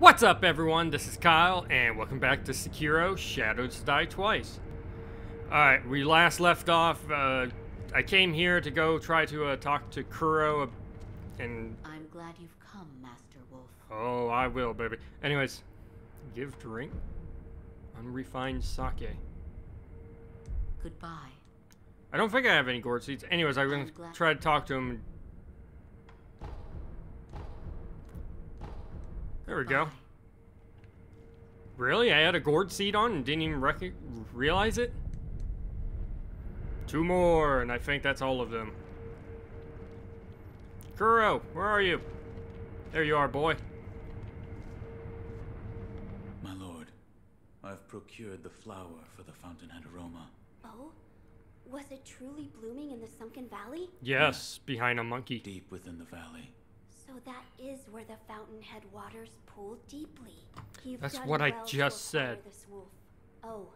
What's up, everyone? This is Kyle, and welcome back to Sekiro Shadows Die Twice. Alright, we last left off. Uh, I came here to go try to uh, talk to Kuro, and. I'm glad you've come, Master Wolf. Oh, I will, baby. Anyways, give drink. Unrefined sake. Goodbye. I don't think I have any gourd seeds. Anyways, I'm gonna I'm try to talk to him. There we go. Really? I had a gourd seed on and didn't even rec- realize it? Two more, and I think that's all of them. Kuro, where are you? There you are, boy. My lord, I've procured the flower for the fountainhead aroma. Oh? Was it truly blooming in the sunken valley? Yes, behind a monkey. Deep within the valley. So that is where the fountainhead waters pool deeply. You've That's what I well to just said. This wolf. Oh,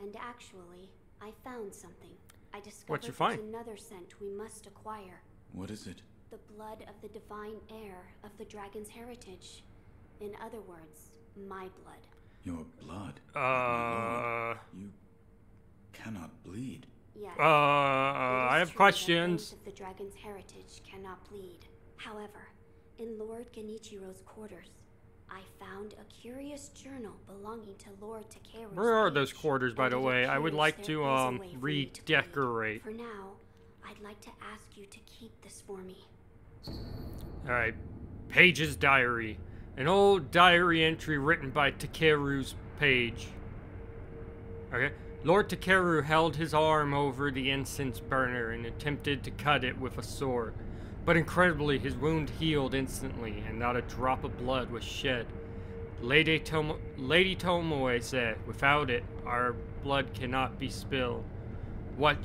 and actually, I found something. I discovered What'd you there's find? another scent we must acquire. What is it? The blood of the divine heir of the dragon's heritage. In other words, my blood. Your blood. Uh, My lord, you cannot bleed. Yes. uh, I have true that questions. those of the dragon's heritage cannot bleed. However, in Lord Genichiro's quarters, I found a curious journal belonging to Lord Takeru's Where are those quarters, by the way? I would like to, um, way for me to bleed. redecorate. For now, I'd like to ask you to keep this for me. Alright, Page's diary. An old diary entry written by Takeru's page. Okay. Lord Takeru held his arm over the incense burner and attempted to cut it with a sword. But incredibly, his wound healed instantly, and not a drop of blood was shed. Lady, Tomo- Lady Tomoe said, Without it, our blood cannot be spilled. What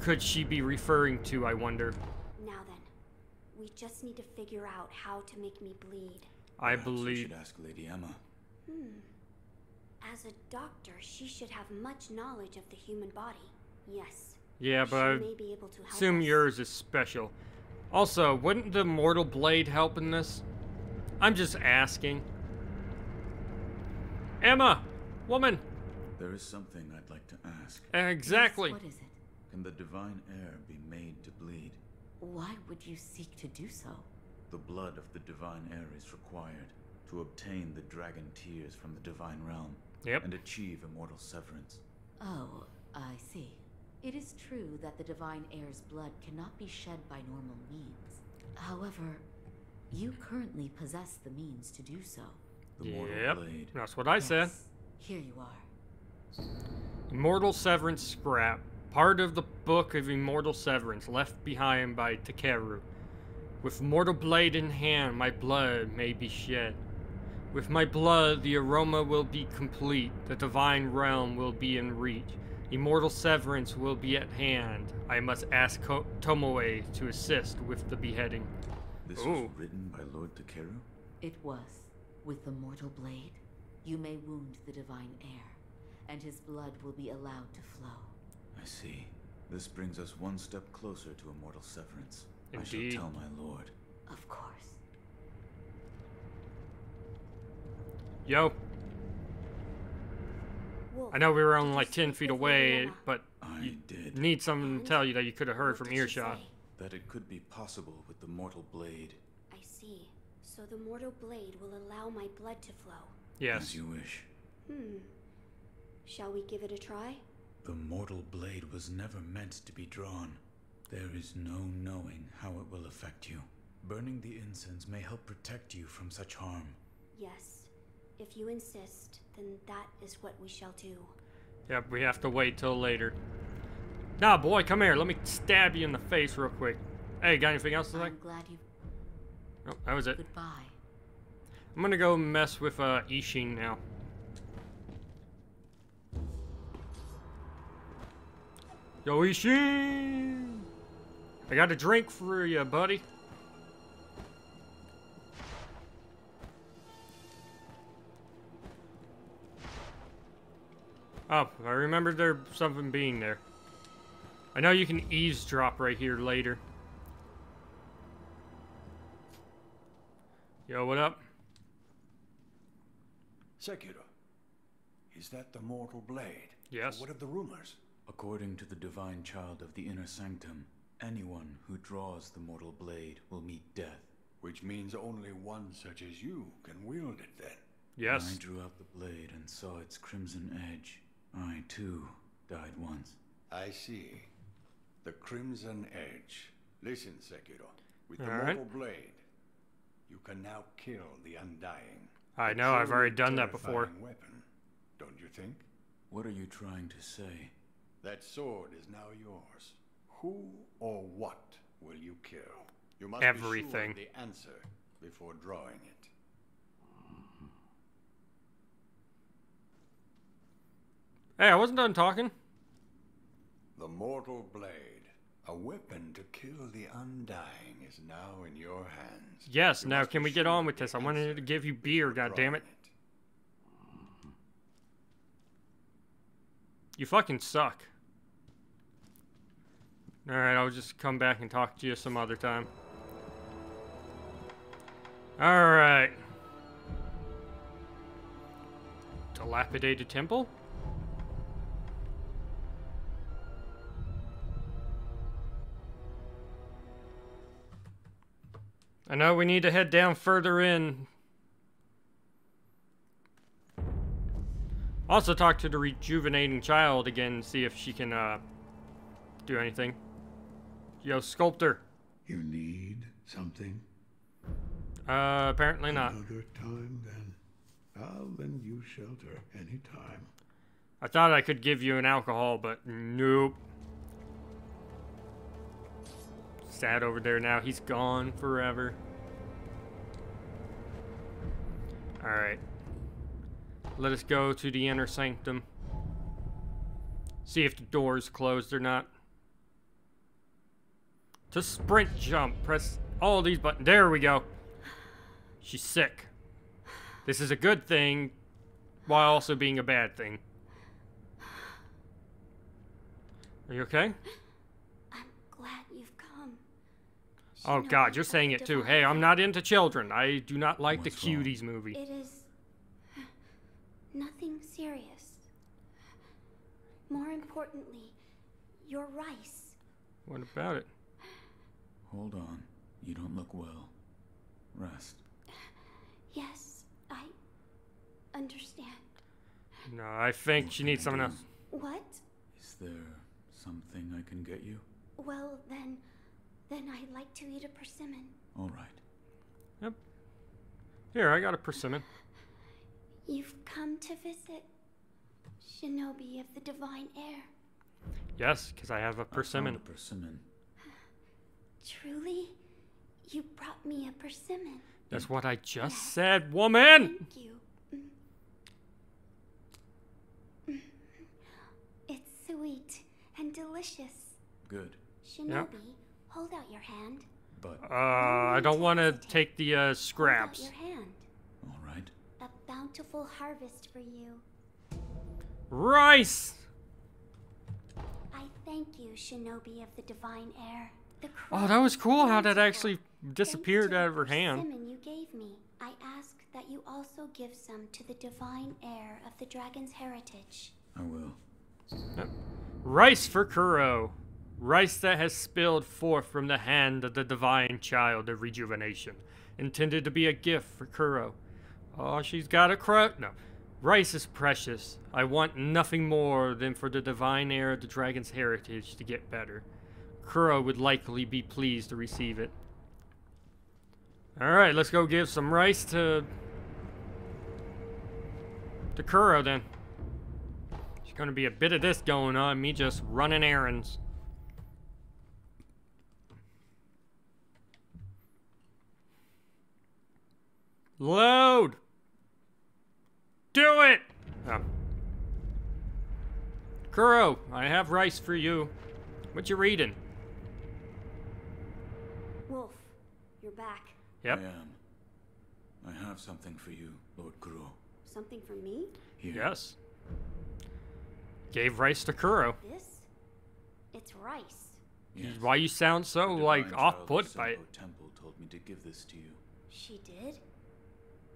could she be referring to, I wonder? Now then, we just need to figure out how to make me bleed. I Perhaps You should ask Lady Emma. Hmm. As a doctor, she should have much knowledge of the human body. Yes. Yeah, she but I may be able to help assume us. yours is special. Also, wouldn't the Mortal Blade help in this? I'm just asking. Emma! Woman! There is something I'd like to ask. Exactly. Yes, what is it? Can the divine heir be made to bleed? Why would you seek to do so? The blood of the divine heir is required to obtain the dragon tears from the divine realm Yep. and achieve immortal severance. Oh, I see. It is true that the divine heir's blood cannot be shed by normal means. However, you currently possess the means to do so. The mortal Yep. blade. That's what I said. Here you are. Immortal Severance Scrap. Part of the Book of Immortal Severance left behind by Takeru. With mortal blade in hand, my blood may be shed. With my blood, the aroma will be complete. The divine realm will be in reach. Immortal Severance will be at hand. I must ask Ko- Tomoe to assist with the beheading. This Ooh. was written by Lord Takeru? It was. With the mortal blade, you may wound the divine heir, and his blood will be allowed to flow. I see. This brings us one step closer to immortal severance. I shall tell my lord. Of course. Yo, Wolf, I know we were only like 10 feet away, but I you did. need someone to tell you that you could have heard from earshot. That it could be possible with the mortal blade. I see. So the mortal blade will allow my blood to flow. Yes. As you wish. Hmm. Shall we give it a try? The mortal blade was never meant to be drawn. There is no knowing how it will affect you. Burning the incense may help protect you from such harm. Yes. If you insist, then that is what we shall do. Yep, we have to wait till later. Nah, boy, come here. Let me stab you in the face real quick. Hey, got anything else to say? I'm glad you. Oh, that was it. Goodbye. I'm gonna go mess with uh, Ishin now. Yo, Ishin! I got a drink for you, buddy. Oh, I remember there something being there. I know you can eavesdrop right here later. Yo, what up? Sekiro, is that the mortal blade? Yes. What of the rumors? According to the divine child of the inner sanctum, anyone who draws the mortal blade will meet death. Which means only one such as you can wield it then. When I drew out the blade and saw its crimson edge. I too died once. I see. The Crimson Edge. Listen, Sekiro. With the All right. mortal blade, you can now kill the Undying. I know, I've already done that before. terrifying Weapon, don't you think? What are you trying to say? That sword is now yours. Who or what will you kill? You must Everything. be sure of the answer before drawing it. Hey, I wasn't done talking. The mortal blade, a weapon to kill the Undying, is now in your hands. Yes, You now can we get on with this? I wanted to give you beer, God damn it. You fucking suck. Alright, I'll just come back and talk to you some other time. Alright. Dilapidated temple? I know we need to head down further in. Also talk to the rejuvenating child again, see if she can uh do anything. Yo, sculptor. You need something? Uh apparently not. Another time then. I'll lend you shelter anytime. I thought I could give you an alcohol, but nope. Sad over there now. He's gone forever. Alright. Let us go to the inner sanctum. See if the door's closed or not. To sprint jump, press all these buttons. There we go. She's sick. This is a good thing while also being a bad thing. Are you okay? I'm glad you've come. Oh Shinobi god, you're saying it too. Hey, I'm not into children. I do not like What's the wrong? cuties movie. It is nothing serious. More importantly, your rice. What about it? Hold on. You don't look well. Rest. Yes, I understand. No, I think What she needs I someone do? else. What? Is there something I can get you? Well, then, then I'd like to eat a persimmon. All right. Yep. Here, I got a persimmon. You've come to visit Shinobi of the Divine Heir. Yes, because I have a I found persimmon. a persimmon. Truly? You brought me a persimmon. That's what I just said, woman! Thank you. Mm. Mm. It's sweet and delicious. Good. Shinobi, hold out your hand. But, Uh, I don't want to take the uh, Hold out scraps. your hand. all right. A bountiful harvest for you. Rice! I thank you, Shinobi of the Divine Heir. The Oh, that was cool how that Wonderful. actually disappeared Thanks to out the of her hand. persimmon you gave me. I ask that you also give some to the divine heir of the dragon's heritage. I will. Rice for Kuro. Rice that has spilled forth from the hand of the divine child of rejuvenation. Intended to be a gift for Kuro. Oh, she's got a cro- No. Rice is precious. I want nothing more than for the divine heir of the dragon's heritage to get better. Kuro would likely be pleased to receive it. Alright, let's go give some rice to. to Kuro then. There's gonna be a bit of this going on, me just running errands. Load! Do it! Oh. Kuro, I have rice for you. What you reading? Wolf, you're back. Yep. I am. I have something for you, Lord Kuro. Something for me? Here. Yes. Gave rice to Kuro. This? It's rice. Yes. Why you sound so like divine child off of put by it? Temple told me to give this to you. She did?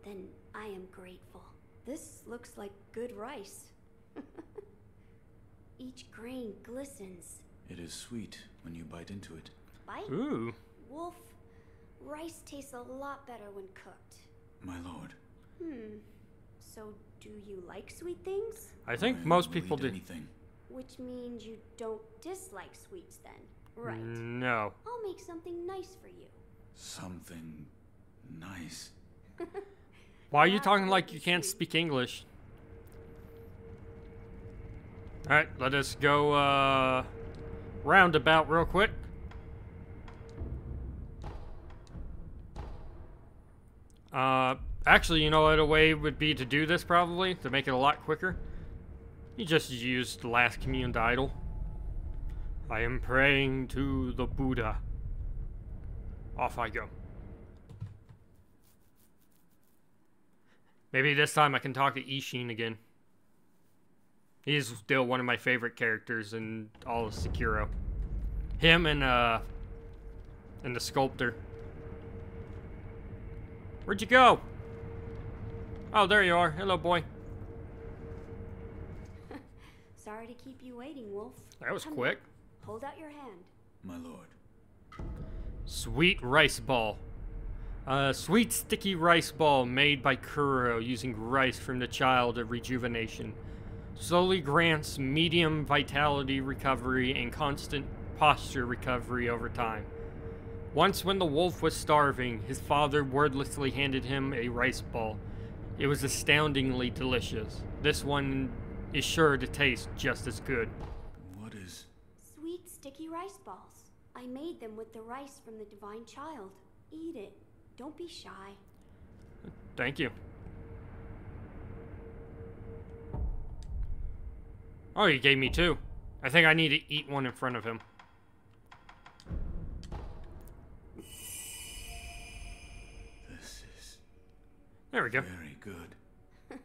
Then I am grateful. This looks like good rice. Each grain glistens. It is sweet when you bite into it. Bite? Ooh. Wolf, rice tastes a lot better when cooked. My lord. Hmm. So, do you like sweet things? I think I most people eat do. anything. Which means you don't dislike sweets then. Right. No. I'll make something nice for you. Something nice. Why are you talking like you can't speak English? Alright, let us go uh roundabout real quick. Uh actually, you know what a way would be to do this probably, to make it a lot quicker? You just use the last communed idol. I am praying to the Buddha. Off I go. Maybe this time I can talk to Ishin again. He's still one of my favorite characters in all of Sekiro. Him and uh and the sculptor. Where'd you go? Oh, there you are. Hello, boy. Sorry to keep you waiting, Wolf. That was Come quick. Hold out your hand. My lord. Sweet rice ball. A sweet sticky rice ball made by Kuro using rice from the child of rejuvenation. Slowly grants medium vitality recovery and constant posture recovery over time. Once, when the wolf was starving, his father wordlessly handed him a rice ball. It was astoundingly delicious. This one is sure to taste just as good. What is. Sweet, sticky rice balls. I made them with the rice from the divine child. Eat it. Don't be shy. Thank you. Oh, he gave me two. I think I need to eat one in front of him. This is There we go. very good.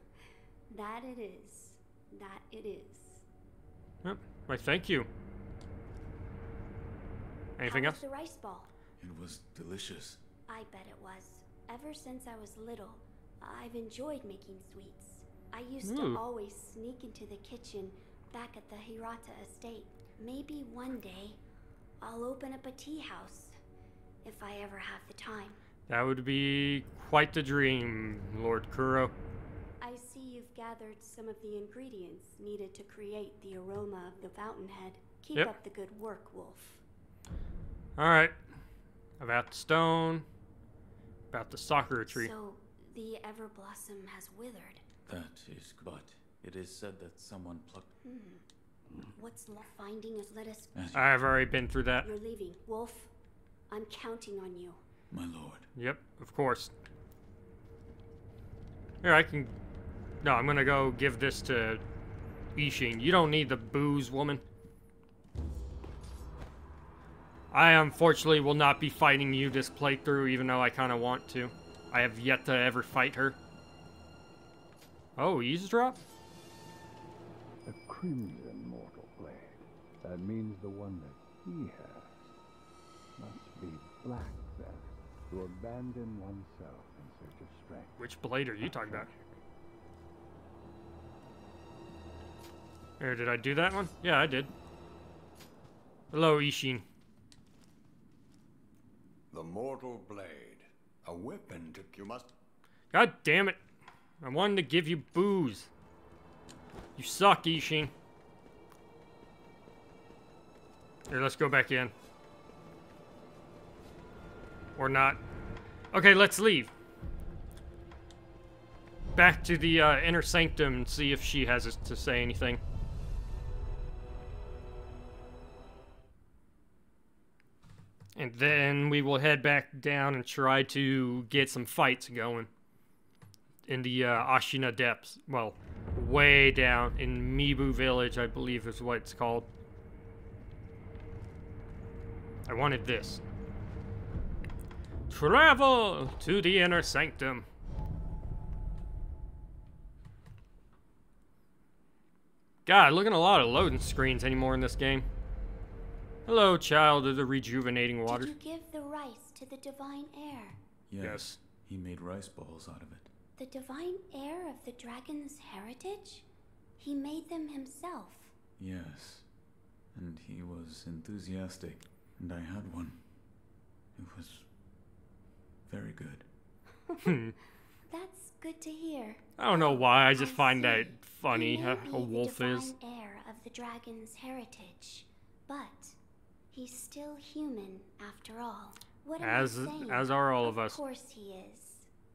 That it is. That it is. Yep. Why, thank you. Anything How else? was the rice ball? It was delicious. I bet it was. Ever since I was little, I've enjoyed making sweets. I used Ooh. to hmm. always sneak into the kitchen back at the Hirata estate. Maybe one day I'll open up a tea house if I ever have the time. That would be quite the dream, Lord Kuro. I see you've gathered some of the ingredients needed to create the aroma of the fountainhead. Keep Yep. up the good work, Wolf. Alright. About the stone. About the sakura tree. So, the Everblossom has withered. That is. But it is said that someone plucked. Hmm. What's left finding has led us. I've already been through that. You're leaving, Wolf. I'm counting on you. my lord. Yep, of course. Here, I can. No, I'm gonna go give this to Ishin. You don't need the booze, woman. I unfortunately will not be fighting you this playthrough, even though I kind of want to. I have yet to ever fight her. Oh, eavesdrop? A crimson mortal blade. That means the one that he has must be black, then. To abandon oneself in search of strength. Which blade are you talking about? Here, did I do that one? Yeah, I did. Hello, Ishin. The mortal blade. A weapon to you must God damn it. I wanted to give you booze. You suck, Ishin. Here, let's go back in. Or not. Okay, let's leave. Back to the uh, inner sanctum and see if she has to say anything. And then we will head back down and try to get some fights going in the uh, Ashina depths. Well, way down in Mibu Village, I believe is what it's called. I wanted this. Travel to the inner sanctum. God, looking a lot of loading screens anymore in this game. Hello, child of the rejuvenating water. Did you give the rice to the divine heir? Yes, Yes. He made rice balls out of it. The divine heir of the dragon's heritage? He made them himself. Yes. And he was enthusiastic, and I had one. It was very good. Hmm. That's good to hear. I don't know why, I just I find that funny He how may a be wolf the is. divine heir of the dragon's heritage, but he's still human after all. What am I As saying? as are all of Of us. course he is.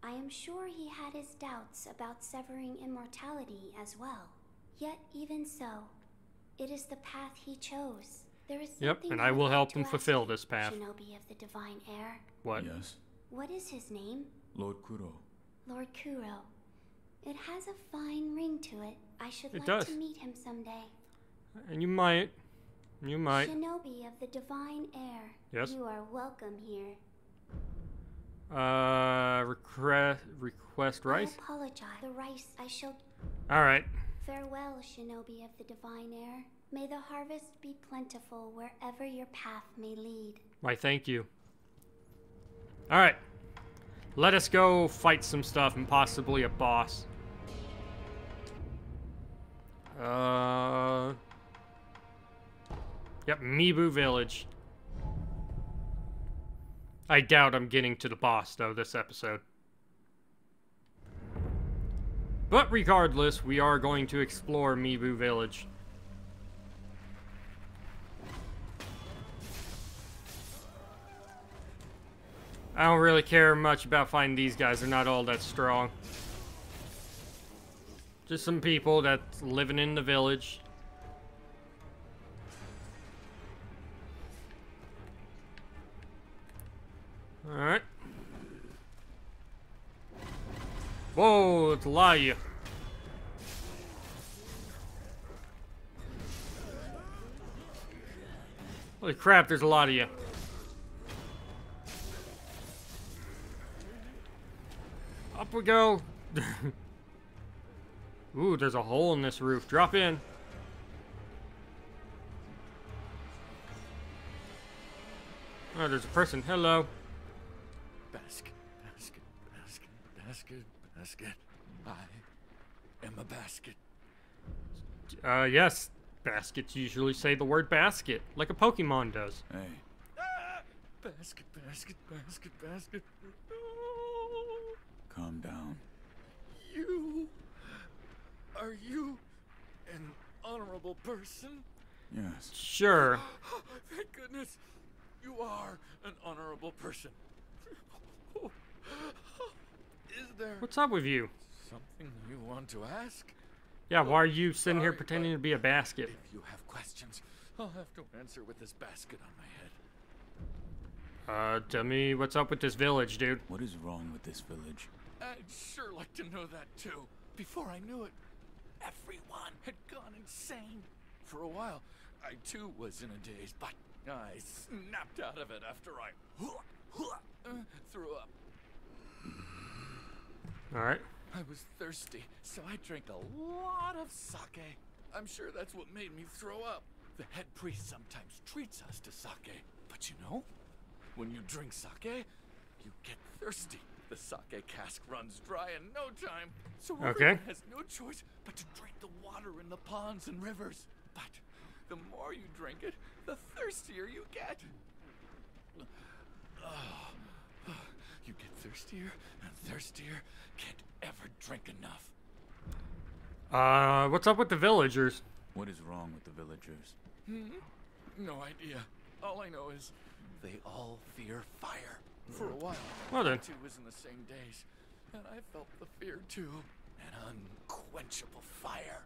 I am sure he had his doubts about severing immortality as well. Yet even so, it is the path he chose. There is Yep, something and I I will help to him ask fulfill you, this path. Shinobi of the divine Heir. What? Yes? What is his name? Lord Kuro. Lord Kuro. It has a fine ring to it. I should It like does. to meet him someday. And you might. You might. Shinobi of the divine Heir. Yes? You are welcome here. Uh, request request rice. I apologize. The rice I shall All right. farewell, Shinobi of the divine Heir. May the harvest be plentiful wherever your path may lead. Why, thank you. All right. Let us go fight some stuff and possibly a boss. Uh. Yep, Mibu Village. I doubt I'm getting to the boss, though, this episode. But regardless, we are going to explore Mibu Village. I don't really care much about finding these guys. They're not all that strong. Just some people that's living in the village. Alright. Whoa, it's a lot of you. Holy crap, there's a lot of you. Up we go. Ooh, there's a hole in this roof. Drop in. Oh, there's a person. Hello. Basket, basket, basket, basket, basket. I am a basket. Uh, yes. Baskets usually say the word basket, like a Pokemon does. Hey, Ah! Basket, basket, basket, basket. No! calm down. You. Are you an honorable person? Yes. Sure. Thank goodness. You are an honorable person. Is there What's up with you? something you want to ask? Yeah, why are you sitting here pretending to be a basket? If you have questions, I'll have to answer with this basket on my head. Uh, tell me what's up with this village, dude. What is wrong with this village? I'd sure like to know that too. Before I knew it, everyone had gone insane. For a while, I too was in a daze, but I snapped out of it after I uh, threw up. Alright. I was thirsty, so I drank a lot of sake. I'm sure that's what made me throw up. The head priest sometimes treats us to sake, but you know, when you drink sake, you get thirsty. The sake cask runs dry in no time, so Okay. everyone has no choice but to drink the water in the ponds and rivers. But the more you drink it, the thirstier you get. You get thirstier and thirstier, can't ever drink enough. Uh, what's up with the villagers? What is wrong with the villagers? No idea. All I know is they all fear fire. For a while, Well then. I too was in the same daze, and I felt the fear too. An unquenchable fire.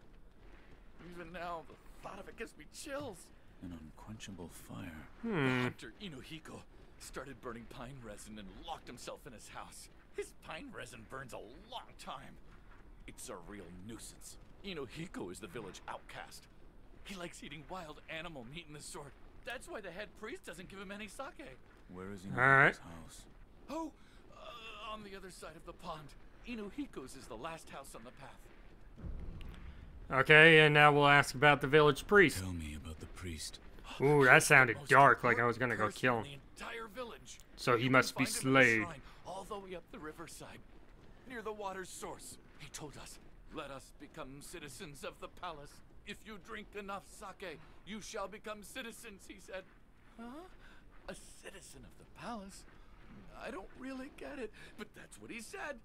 Even now, the thought of it gives me chills. An unquenchable fire. The Hmm. hunter Inuhiko started burning pine resin and locked himself in his house. His pine resin burns a long time. It's a real nuisance. Inuhiko is the village outcast. He likes eating wild animal meat and the sort. That's why the head priest doesn't give him any sake. Where is Alright. Inuhiko's house? Oh, uh, on the other side of the pond. Inuhiko's is the last house on the path. Okay, and now we'll ask about the village priest. Tell me about the priest. Ooh, that sounded dark, like I was gonna go kill him. Entire village. So he must be find him in the slayed. shrine All the way up the riverside. near the water's source. He told us, let us become citizens of the palace. If you drink enough sake, you shall become citizens, he said. Huh? A citizen of the palace? I don't really get it, but that's what he said.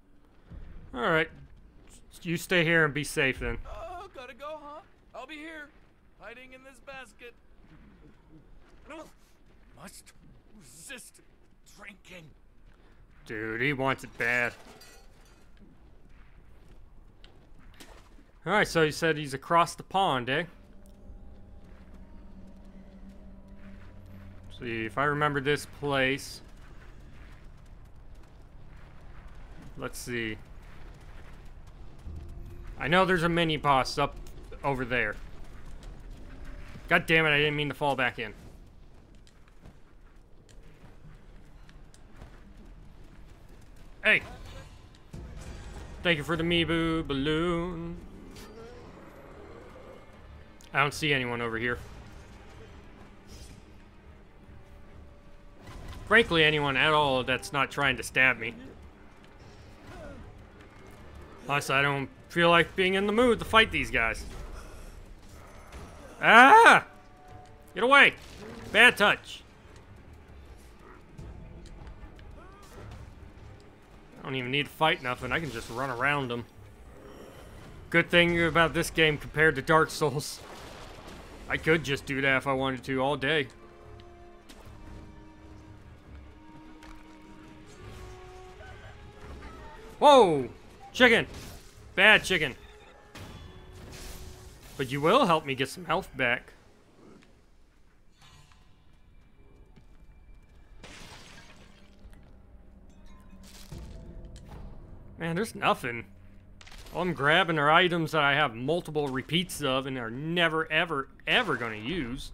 Alright. You stay here and be safe then. Oh, gotta go, huh? I'll be here, hiding in this basket. No, must resist drinking. Dude, he wants it bad. Alright, so you said he's across the pond, eh? See, if I remember this place. Let's see. I know there's a mini boss up over there. God damn it, I didn't mean to fall back in. Hey! Thank you for the Mibu balloon. I don't see anyone over here. Frankly, anyone at all that's not trying to stab me. Plus, I don't feel like being in the mood to fight these guys. Ah! Get away! Bad touch. I don't even need to fight nothing. I can just run around them. Good thing about this game compared to Dark Souls. I could just do that if I wanted to all day. Whoa! Chicken! Bad chicken. But you will help me get some health back. Man, there's nothing. All I'm grabbing are items that I have multiple repeats of and are never, ever, ever to use.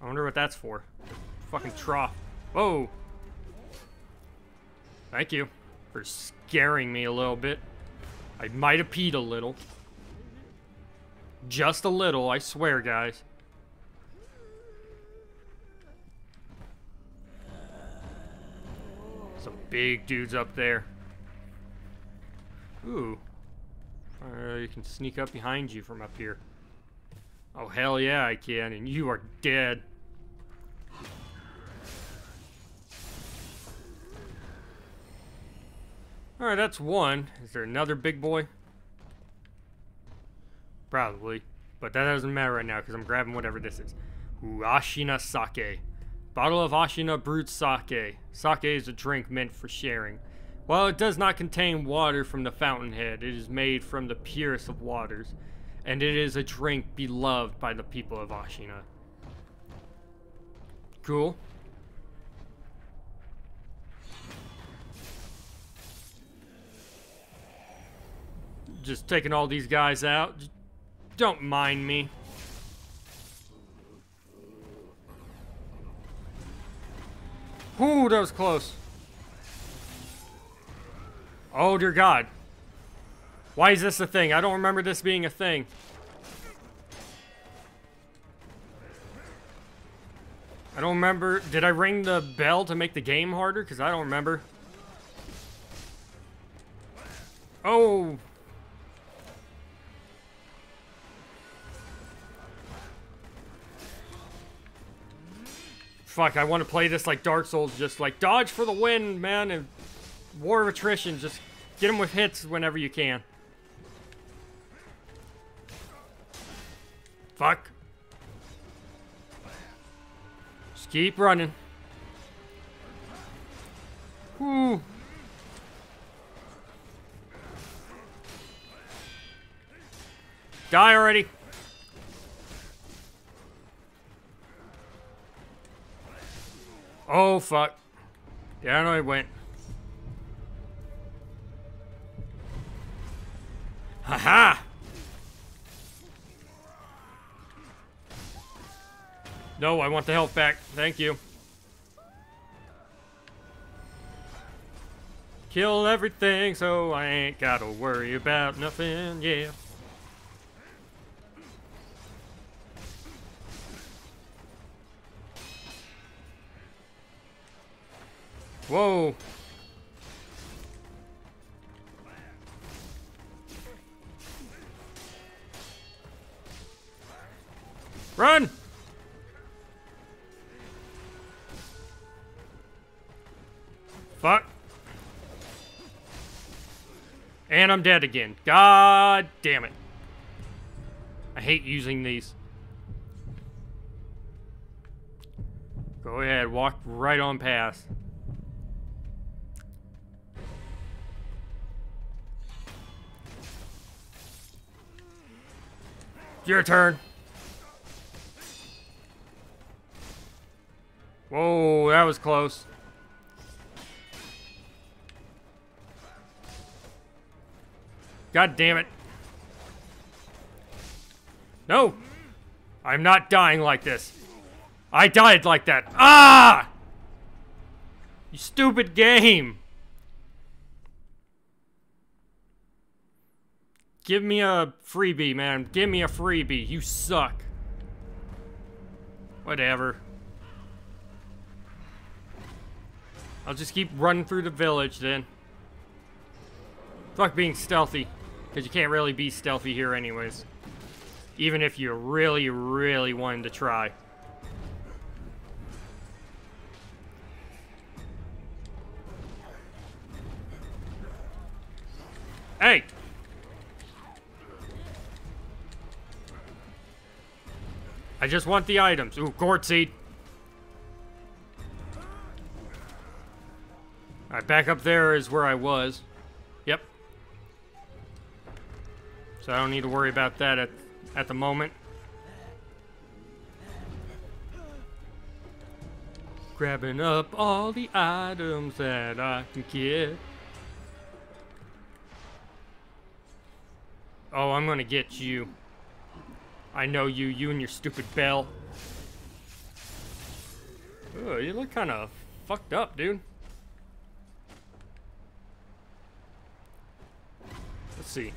I wonder what that's for. Fucking trough. Whoa! Thank you for scaring me a little bit. I might have peed a little. Just a little, I swear, guys. Big dudes up there. Ooh. Uh, you can sneak up behind you from up here. Oh, hell yeah, I can, and you are dead. Alright, that's one. Is there another big boy? Probably. But that doesn't matter right now because I'm grabbing whatever this is. Ooh, Ashina Sake. Bottle of Ashina brewed sake. Sake is a drink meant for sharing. While it does not contain water from the fountainhead, it is made from the purest of waters, and it is a drink beloved by the people of Ashina. Cool. Just taking all these guys out. Don't mind me. Ooh, that was close. Oh, dear God. Why is this a thing? I don't remember this being a thing. I don't remember. Did I ring the bell to make the game harder? Because I don't remember. Oh. Fuck, I want to play this like Dark Souls. Just like dodge for the win, man. And war of attrition. Just get them with hits whenever you can. Fuck. Just keep running. Whoo. Die already. Oh, fuck. Down I went. Haha! No, I want the health back. Thank you. Kill everything so I ain't gotta worry about nothing, yeah. Whoa! Run! Fuck. And I'm dead again. God damn it. I hate using these. Go ahead, walk right on past. Your turn. Whoa, that was close. God damn it. No! I'm not dying like this. I died like that. Ah! You stupid game! Give me a freebie, man. Give me a freebie. You suck. Whatever. I'll just keep running through the village then. Fuck being stealthy. Because you can't really be stealthy here anyways. Even if you really, really wanted to try. I just want the items. Ooh, gourd seed. Alright, back up there is where I was. Yep. So I don't need to worry about that at, at the moment. Grabbing up all the items that I can get. Oh, I'm gonna get you. I know you, you and your stupid bell. Oh, you look kind of fucked up, dude. Let's see.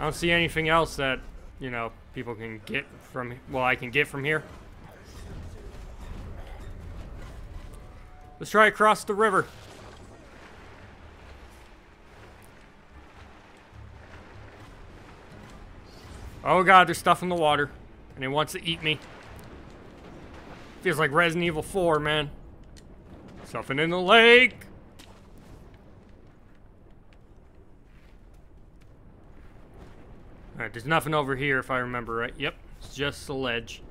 I don't see anything else that, you know, people can get from, well, I can get from here. Let's try across the river. Oh god, there's stuff in the water. And it wants to eat me. Feels like Resident Evil 4, man. Something in the lake! Alright, there's nothing over here if I remember right. Yep, it's just a ledge.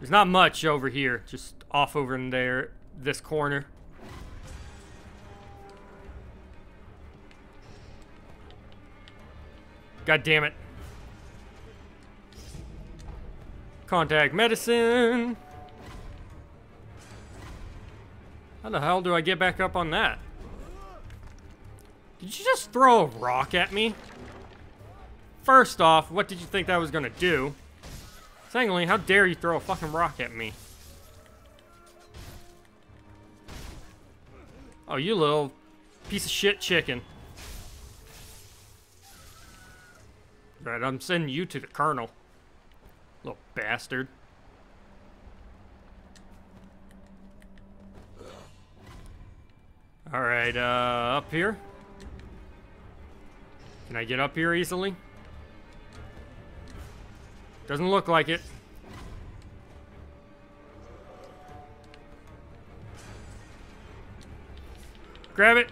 There's not much over here, just off over in there, this corner. God damn it. Contact medicine. How the hell do I get back up on that? Did you just throw a rock at me? First off, what did you think that was gonna do? Secondly, how dare you throw a fucking rock at me? Oh, you little piece of shit chicken. Right, I'm sending you to the colonel. Little bastard. Alright, uh, up here? Can I get up here easily? Doesn't look like it. Grab it.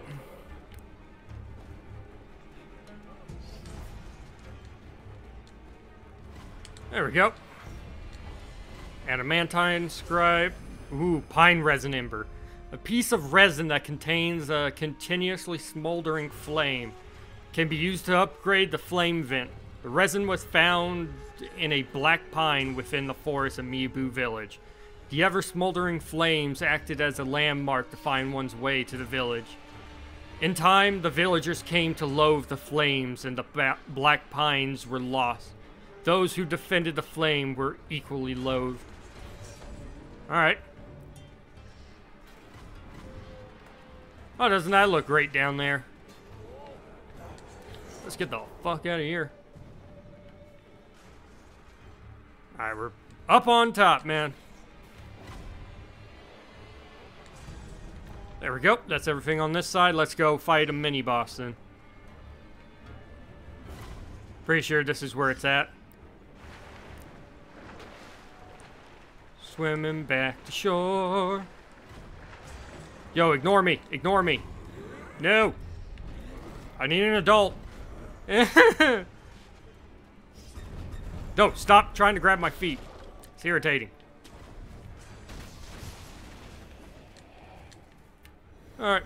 There we go. Adamantite Scrap. Ooh, pine resin ember. A piece of resin that contains a continuously smoldering flame. Can be used to upgrade the flame vent. The resin was found in a black pine within the forest of Mibu village. The ever smoldering flames acted as a landmark to find one's way to the village. In time, the villagers came to loathe the flames and the black pines were lost. Those who defended the flame were equally loathed. Alright. Oh, doesn't that look great down there? Let's get the fuck out of here. Alright, we're up on top, man. There we go. That's everything on this side. Let's go fight a mini-boss then. Pretty sure this is where it's at. Swimming back to shore. Yo, ignore me. Ignore me. No. I need an adult. no, stop trying to grab my feet. It's irritating. Alright.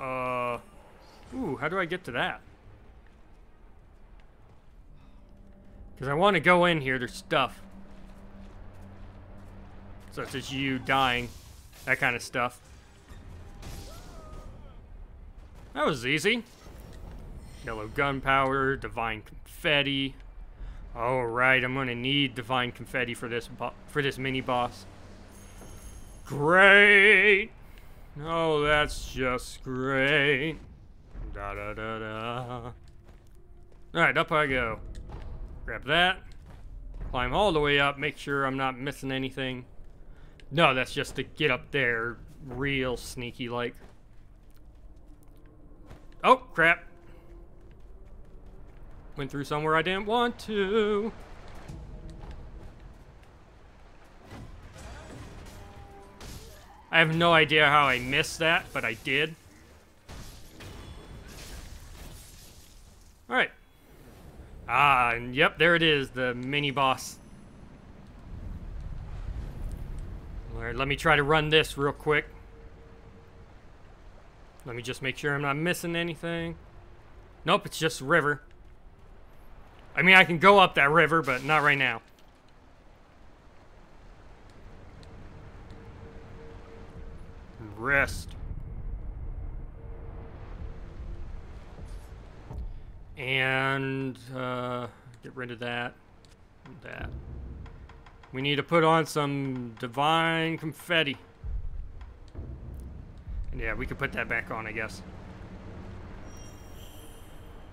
Uh. Ooh, how do I get to that? Because I want to go in here. There's stuff. Such as you dying. That kind of stuff. That was easy. Yellow gunpowder, divine confetti. All right, I'm gonna need divine confetti for this for this mini boss. Great. Oh, that's just great. Da da da da. All right, up I go. Grab that. Climb all the way up. Make sure I'm not missing anything. No, that's just to get up there, real sneaky like. Oh, crap. Went through somewhere I didn't want to. I have no idea how I missed that, but I did. Alright. Ah, and yep, there it is, the mini boss. Alright, let me try to run this real quick. Let me just make sure I'm not missing anything. Nope, it's just river. I mean, I can go up that river, but not right now. Rest. And, uh, get rid of that. That. We need to put on some divine confetti. And yeah, we could put that back on, I guess.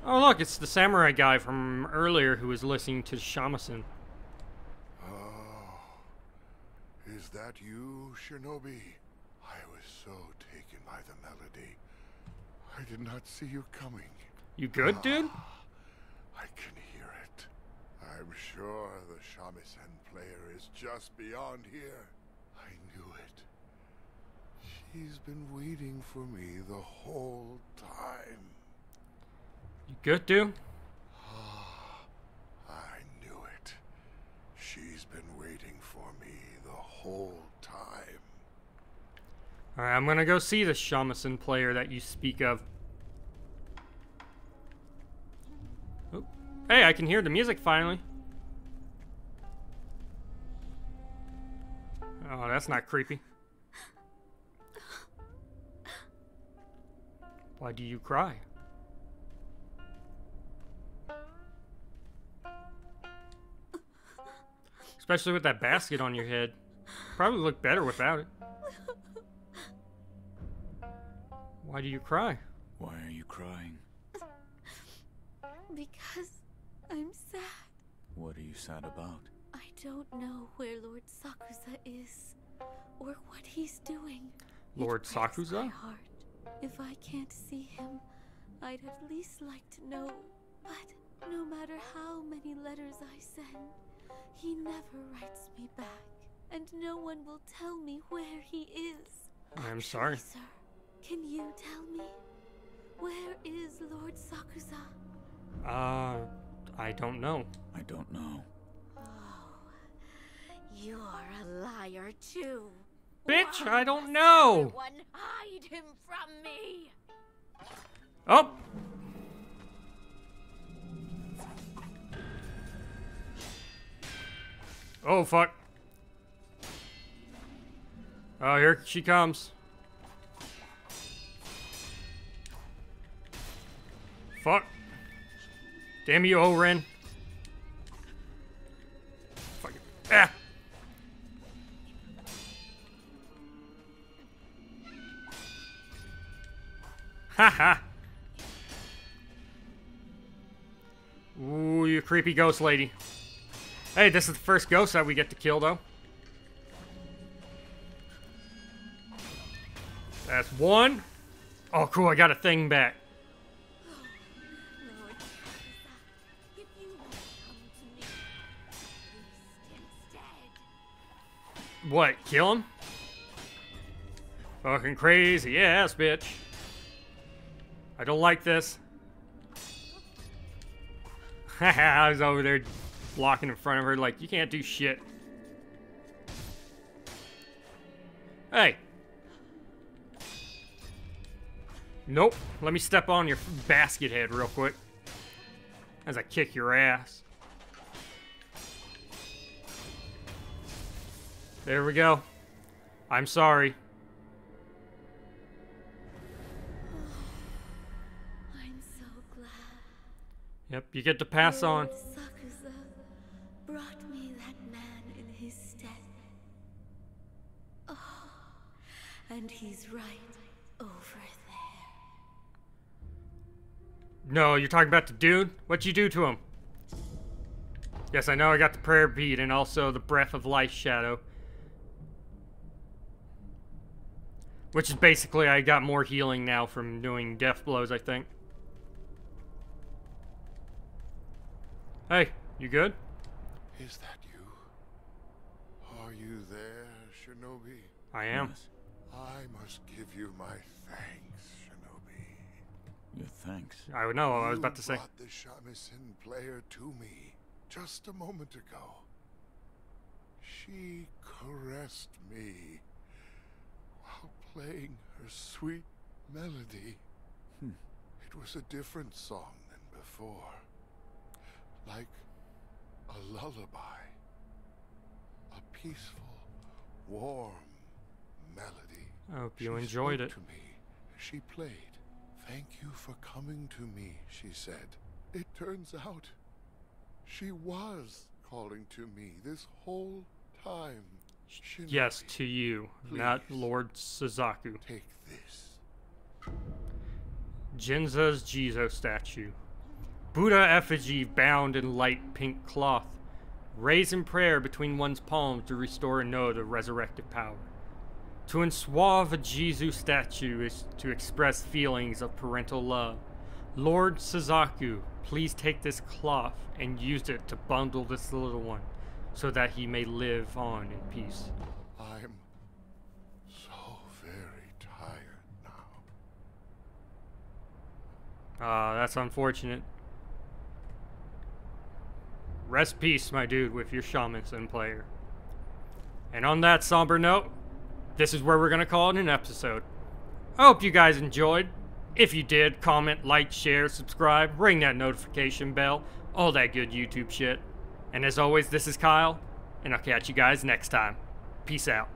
Oh, look, it's the samurai guy from earlier who was listening to shamisen. Oh, ah, is that you, Shinobi? I was so taken by the melody. I did not see you coming. You good, ah, dude? I can hear it. I'm sure the shamisen player is just beyond here. I knew it. She's been waiting for me the whole time. You good, dude? Ah, I knew it. She's been waiting for me the whole time. Alright, I'm gonna go see the shamisen player that you speak of. Hey, I can hear the music finally. Oh, that's not creepy. Why do you cry? Especially with that basket on your head. Probably look better without it. Why do you cry? Why are you crying? Because I'm sad. What are you sad about? I don't know where Lord Sakusa is, or what he's doing. Lord it breaks My heart. If I can't see him, I'd at least like to know. But no matter how many letters I send, he never writes me back, and no one will tell me where he is. I'm sorry. Sir, can you tell me? Where is Lord Sakusa? Uh, I don't know. I don't know. Oh, You're a liar too. Bitch, Why I don't know. Everyone hide him from me. Oh! Oh, fuck. Oh, here she comes. Fuck. Damn you, O'Rin. Fuck it. Ah! Haha. Ooh, you creepy ghost lady. Hey, this is the first ghost that we get to kill, though. That's one. Oh, cool, I got a thing back. What, kill him? Fucking crazy ass bitch. I don't like this. I was over there blocking in front of her like, you can't do shit. Hey. Nope. Let me step on your basket head real quick. As I kick your ass. There we go. I'm sorry. I'm so glad. Yep, you get to pass on. Sakuza brought me that man in his stead. Oh, and he's right over there. No, you're talking about the dude? What'd you do to him? Yes, I know I got the prayer bead and also the breath of life shadow. Which is basically I got more healing now from doing death blows, I think. Hey, you good? Is that you? Are you there, Shinobi? I am. Yes. I must give you my thanks, Shinobi. Your thanks. I would know. I was about to say. You brought the shamisen player to me just a moment ago. She caressed me while playing her sweet melody. Hmm. It was a different song than before, like a lullaby, a peaceful, warm melody. I hope you She enjoyed spoke it. To me, she played. Thank you for coming to me, she said. It turns out she was calling to me this whole time. Yes, to you, not Lord Suzaku. Take this. Jinza's Jizo statue. Buddha effigy bound in light pink cloth. Raise in prayer between one's palms to restore a node of resurrective power. To enswathe a Jizo statue is to express feelings of parental love. Lord Suzaku, please take this cloth and use it to bundle this little one so that he may live on in peace. I'm so very tired now. Ah, that's unfortunate. Rest peace, my dude, with your shamisen player. And on that somber note, this is where we're gonna call it an episode. I hope you guys enjoyed. If you did, comment, like, share, subscribe, ring that notification bell, all that good YouTube shit. And as always, this is Kyle, and I'll catch you guys next time. Peace out.